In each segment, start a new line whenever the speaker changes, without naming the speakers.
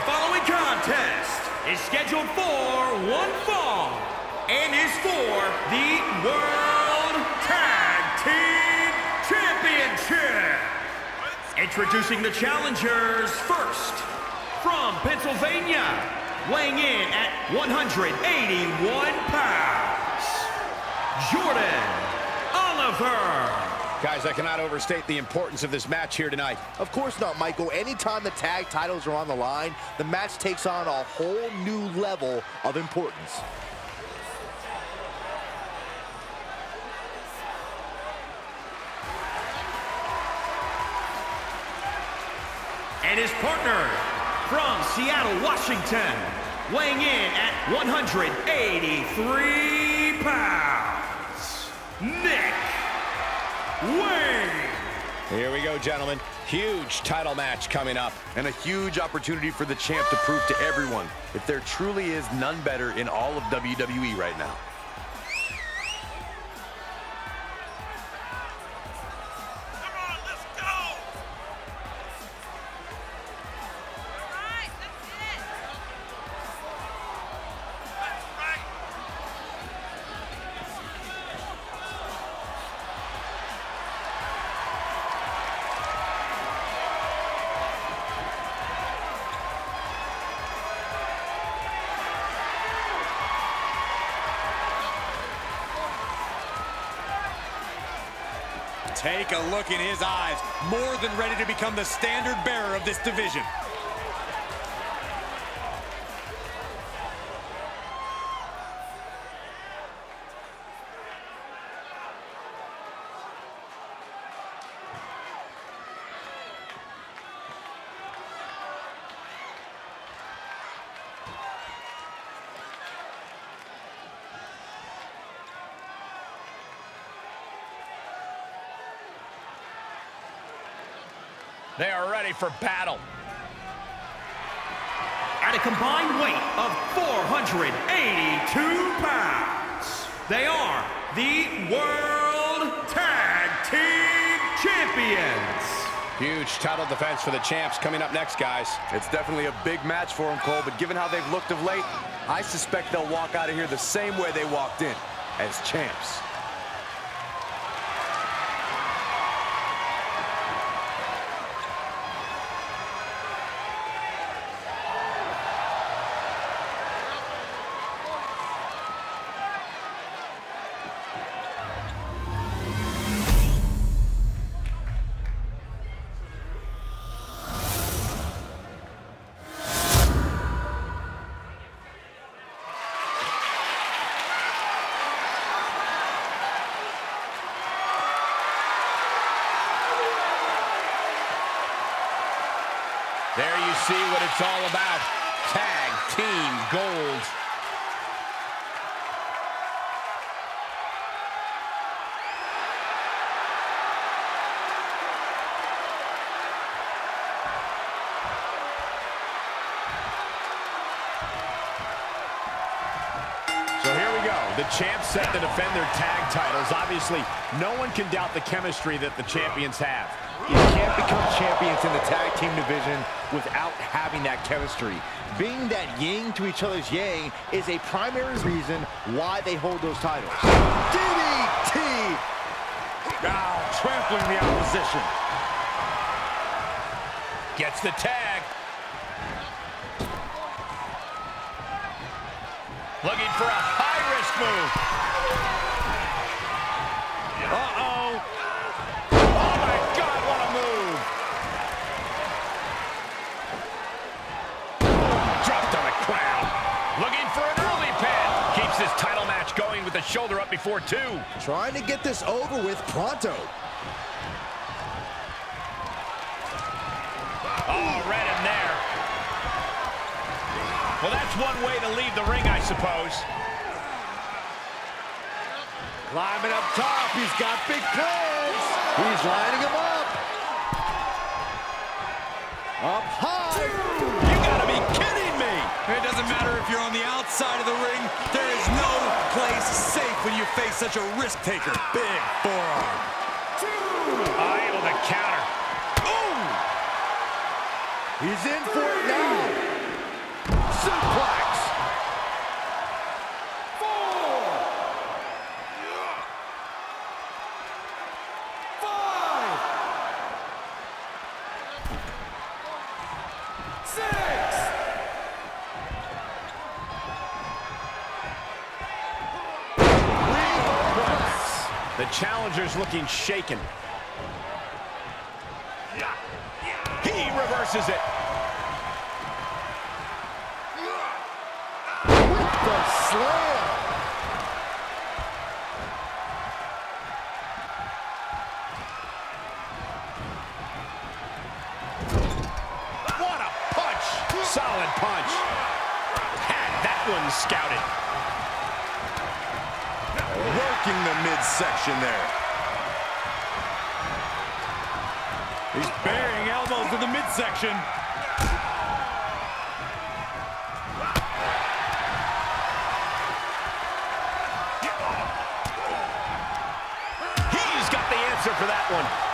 The following contest is scheduled for one fall and is for the World Tag Team Championship. Introducing the challengers first, from Pennsylvania, weighing in at 181 pounds, Jordan Oliver.
Guys, I cannot overstate the importance of this match here tonight.
Of course not, Michael. Anytime the tag titles are on the line, the match takes on a whole new level of importance.
and his partner from Seattle, Washington, weighing in at 183 pounds, Nick Wayne.
Here we go, gentlemen. Huge title match coming up.
And a huge opportunity for the champ to prove to everyone if there truly is none better in all of WWE right now.
A look in his eyes. More than ready to become the standard bearer of this division.
They are ready for battle.
At a combined weight of 482 pounds, they are the World Tag Team Champions.
Huge title defense for the champs coming up next, guys.
It's definitely a big match for them, Cole, but given how they've looked of late, I suspect they'll walk out of here the same way they walked in, as champs.
See what it's all about. Tag Team Gold. Set to defend their tag titles. Obviously, no one can doubt the chemistry that the champions have.
You can't become champions in the tag team division without having that chemistry. Being that yin to each other's yang is a primary reason why they hold those titles. DDT!
Now trampling the opposition.
Gets the tag. Looking for a high-risk move. Uh-oh. Oh, my God, what a move. Dropped on the ground. Looking for an early pin. Keeps this title match going with the shoulder up before two.
Trying to get this over with pronto.
Oh, read him there. Well, that's one way to leave the ring, I suppose.
Climbing up top, he's got big plans. He's lining him up. Up high.
You gotta be kidding me!
It doesn't matter if you're on the outside of the ring. There is no place safe when you face such a risk taker. Big forearm.
Uh, able to counter.
He's in for it now. suplex.
Four. Five. Six.
The challenger's looking shaken. He reverses it.
The slam.
What a punch! Solid punch. Had that one scouted.
Working the midsection there. He's burying elbows in the midsection.
He's got the answer for that one.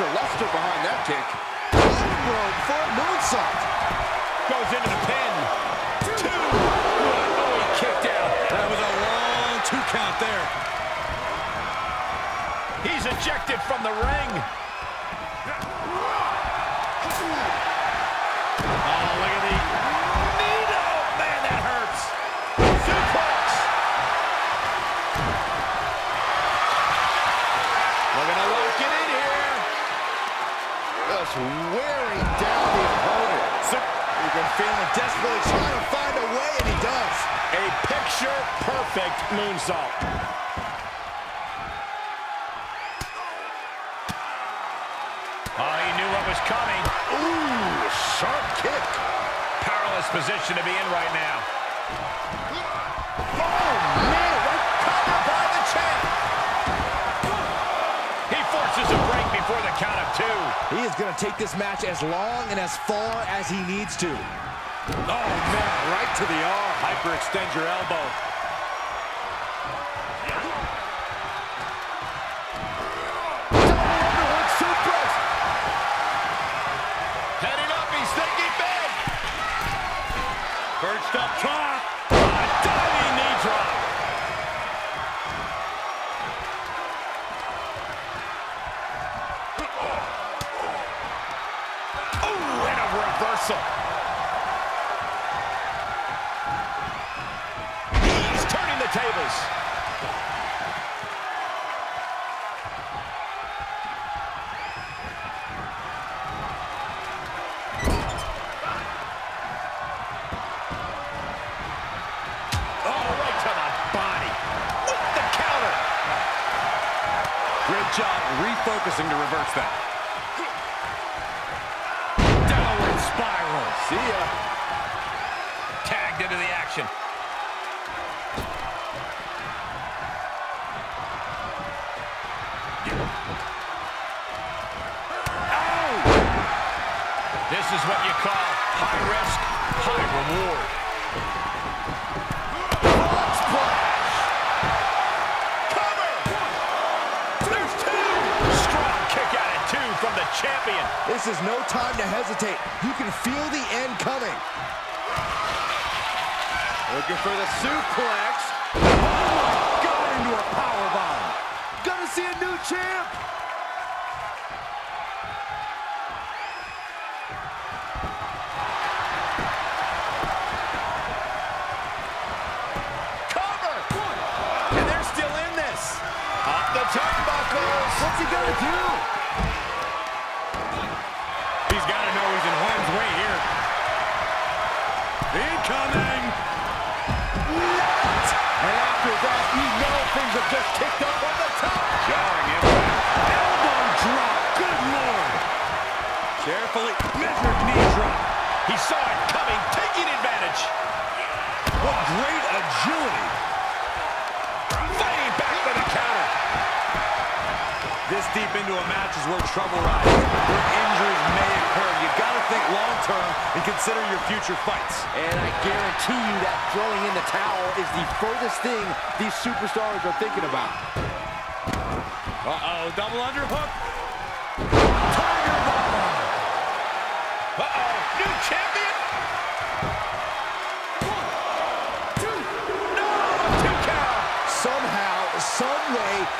A little extra luster behind that kick. Rope for a moonsault.
Goes into the pin. Two. Oh, he kicked out.
That was a long two count there.
He's ejected from the ring.
Just wearing down the opponent. You can feel him desperately trying to find a way, and he does.
A picture-perfect moonsault. Oh, he knew what was coming.
Ooh, sharp kick.
Powerless position to be in right now.
Oh, man, what cover by the champ.
He
is going to take this match as long and as far as he needs to.
Oh, man, right to the arm. Hyperextend your elbow.
Reversal. He's turning the tables. This is what you call high risk, high reward. Cover! There's two! Strong kick out at two from the champion.
This is no time to hesitate. You can feel the end coming.
Looking for the suplex.
Oh, Got into a power bomb.
Gonna see a new champ.
Cover! And they're still in this. Up the turnbuckles.
What's he gonna do?
This deep into a match is where trouble rises, where injuries may occur. You've got to think long-term and consider your future fights.
And I guarantee you that throwing in the towel is the furthest thing these superstars are thinking about.
Uh-oh, double underhook.
Uh-oh, new champion.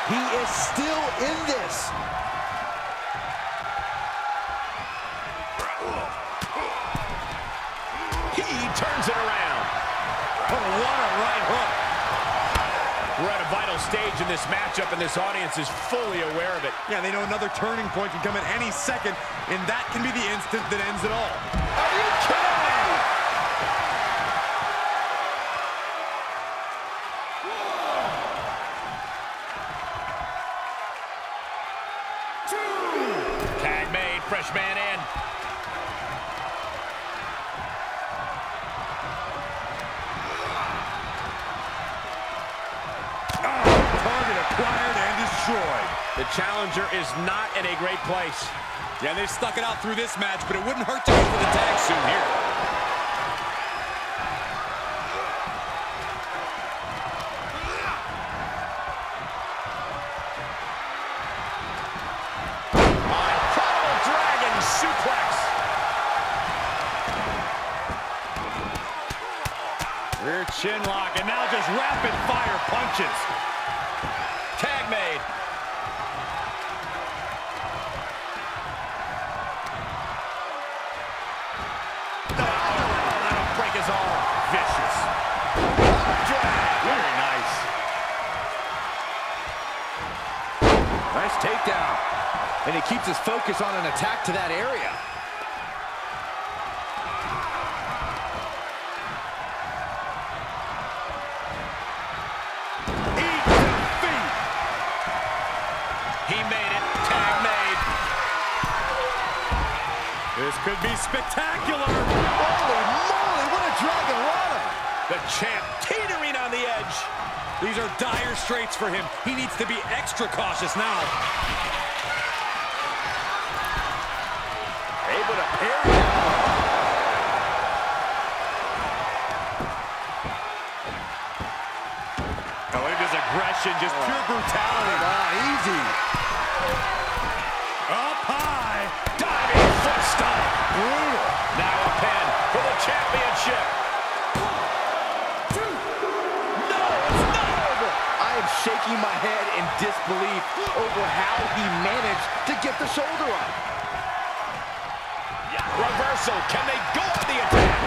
He is still in this.
He turns it around.
Oh, what a right hook.
We're at a vital stage in this matchup, and this audience is fully aware of it.
Yeah, they know another turning point can come at any second, and that can be the instant that ends it all.
In a great place.
Yeah, they've stuck it out through this match, but it wouldn't hurt to go for the tag soon here.
Incredible dragon suplex.
Rear chin lock, and now just rapid fire punches.
Nice
takedown. And he keeps his focus on an attack to that area.
Eat defeat.
He made it. Tag made.
This could be spectacular.
Holy moly, what a dragon rana!
The champ teetering on the edge.
These are dire straits for him. He needs to be extra cautious now.
Able to parry.
Oh, look at his aggression, just pure brutality.
Ah, easy.
Up high.
Diving foot stomp.
Brutal.
Now a pin for the championship.
Shaking my head in disbelief over how he managed to get the shoulder up.
Reversal. Can they go on the attack?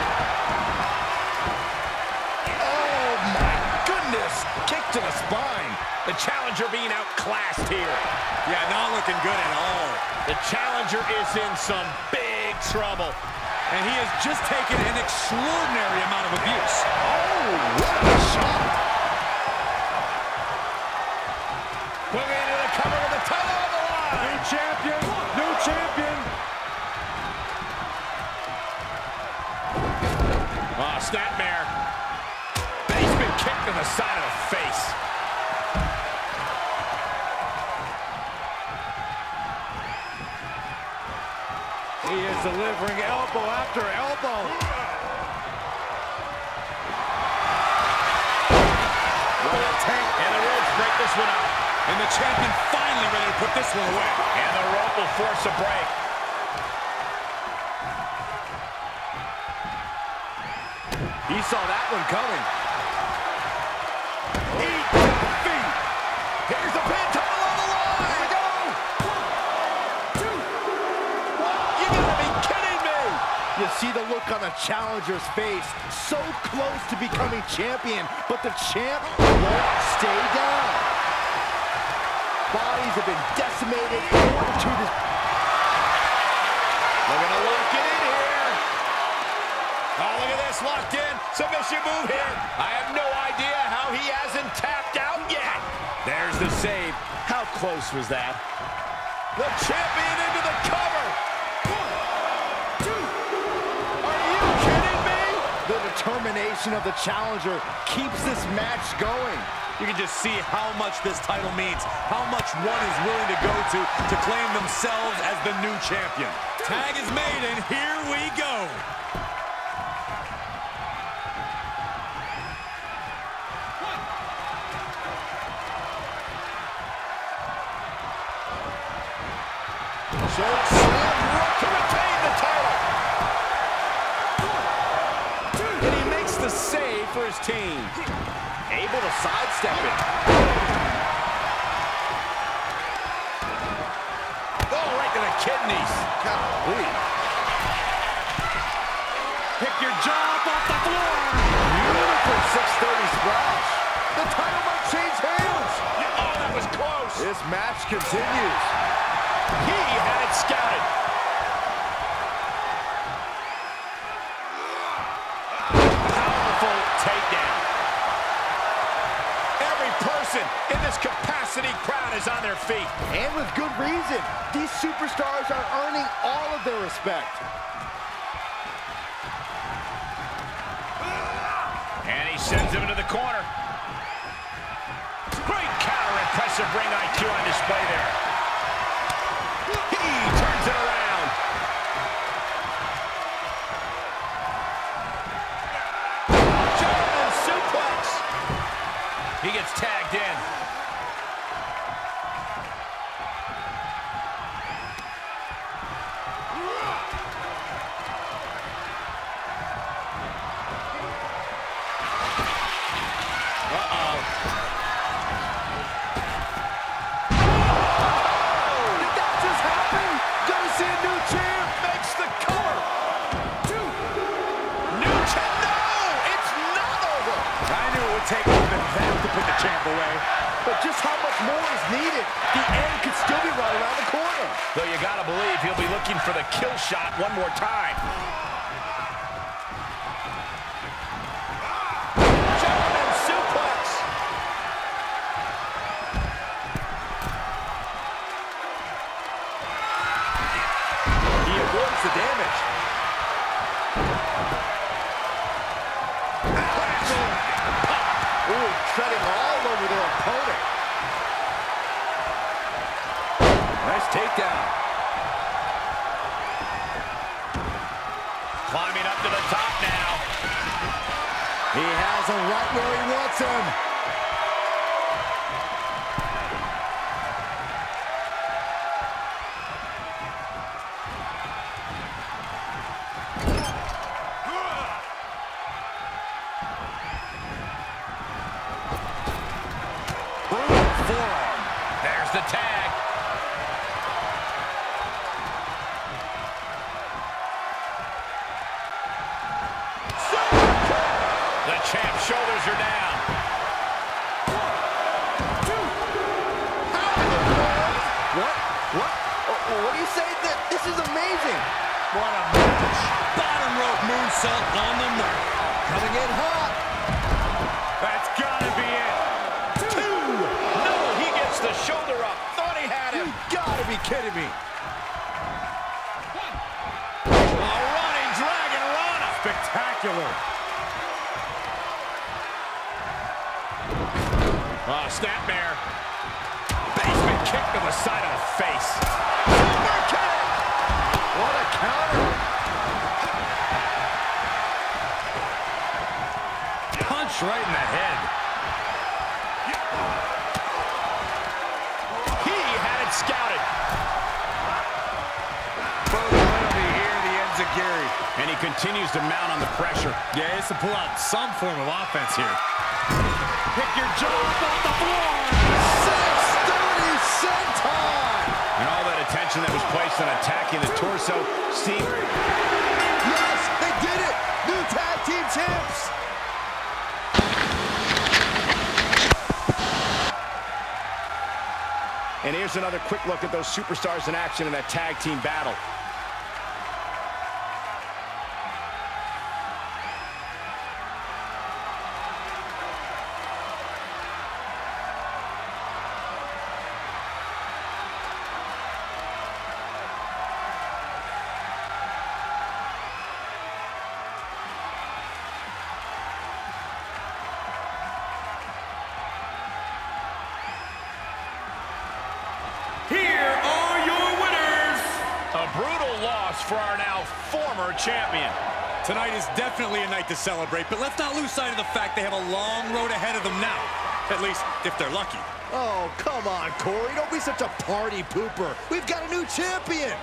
Oh my goodness! Kick to the spine.
The challenger being outclassed here.
Yeah, not looking good at all.
The challenger is in some big trouble.
And he has just taken an extraordinary amount of abuse.
Oh, what a shot!
Champion, new champion.
Oh, Snapmare. He's been kicked in the side of the face.
He is delivering elbow after elbow.
What a tank. And the ropes break this one up.
And the champion finally ready to put this one away.
And the rope will force a break.
He saw that one coming.
Eat defeat. Here's the pin title on the line. Here we go. You gotta be kidding me.
You see the look on the challenger's face. So close to becoming champion, but the champ won't stay down. Bodies have been decimated. Fortitude is
Looking to lock it in here. Oh, look at this, locked in. Submission move here. I have no idea how he hasn't tapped out yet. There's the save. How close was that? The champion into the cover.
Determination of the challenger keeps this match going.
You can just see how much this title means, how much one is willing to go to to claim themselves as the new champion. Tag is made, and here we go.
Choke
for his team.
able to sidestep it.
Oh, right to the kidneys.
Golly.
Pick your jaw up off the floor.
Beautiful 630 splash. The title might change hands.
Oh, that was close.
This match continues.
He had it scouted. On their feet.
And with good reason. These superstars are earning all of their respect.
And he sends him into the corner. Great counter, impressive ring IQ on display there.
More
is needed? The end could still be right around the corner.
Though you gotta believe he'll be looking for the kill shot one more time.
He right where he wants him.
There's the tag.
Spectacular.
Oh, snapmare. Basement kick to the side of the face. Super kick.
What a counter.
Punch right in the head.
He had it scouted.
Enziguri.
And he continues to mount on the pressure.
Yeah, has to pull out some form of offense here. Pick your jaw off the floor.
630 senton.
And all that attention that was placed on attacking the torso, Steve.
Yes, they did it. New tag team champs.
And here's another quick look at those superstars in action in that tag team battle. Brutal loss for our now former champion.
Tonight is definitely a night to celebrate, but let's not lose sight of the fact they have a long road ahead of them now. At least, if they're lucky.
Oh, come on, Corey. Don't be such a party pooper. We've got a new champion.